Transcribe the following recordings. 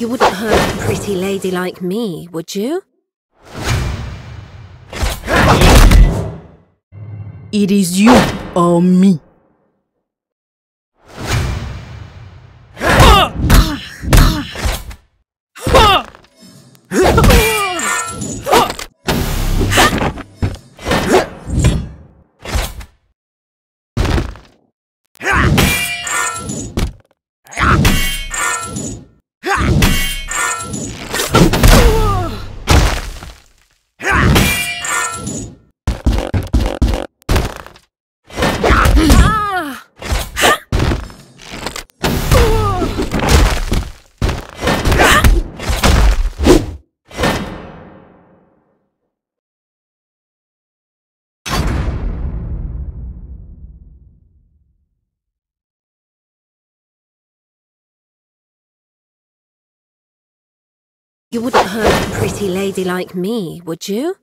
You wouldn't hurt a pretty lady like me, would you? It is you or me. You wouldn't hurt a pretty lady like me, would you?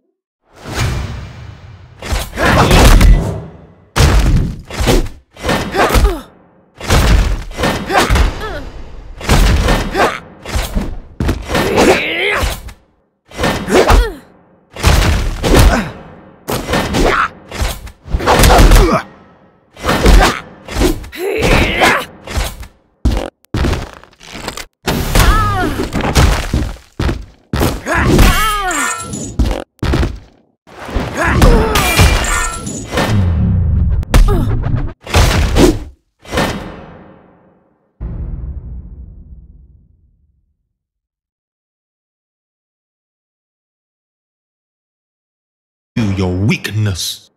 Your weakness.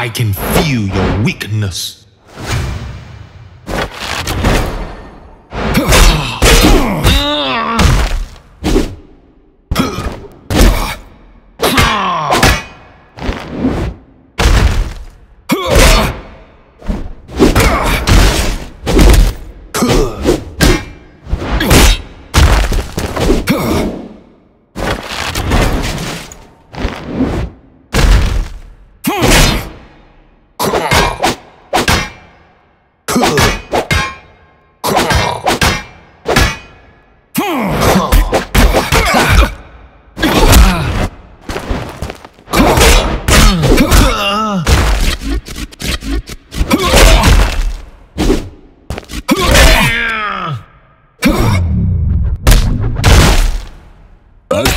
I can feel your weakness.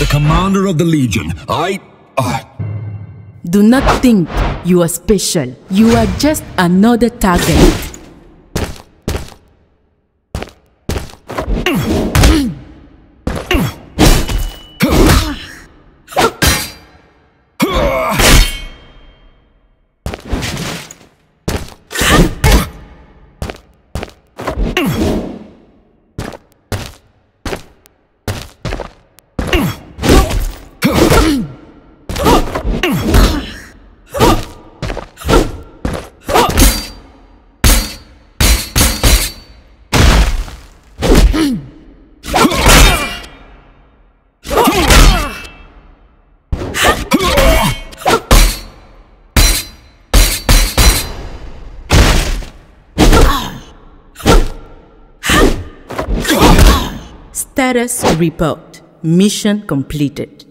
The commander of the Legion, I. I. Do not think you are special. You are just another target. Status report. Mission completed.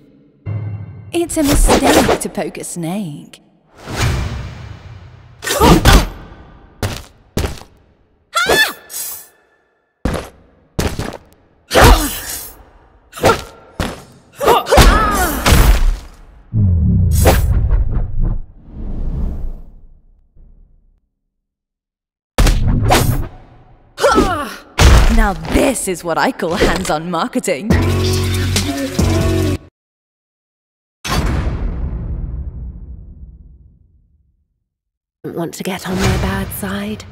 It's a mistake to poke a snake. Now this is what I call hands-on marketing. Don't want to get on my bad side.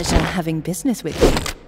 Pleasure having business with you.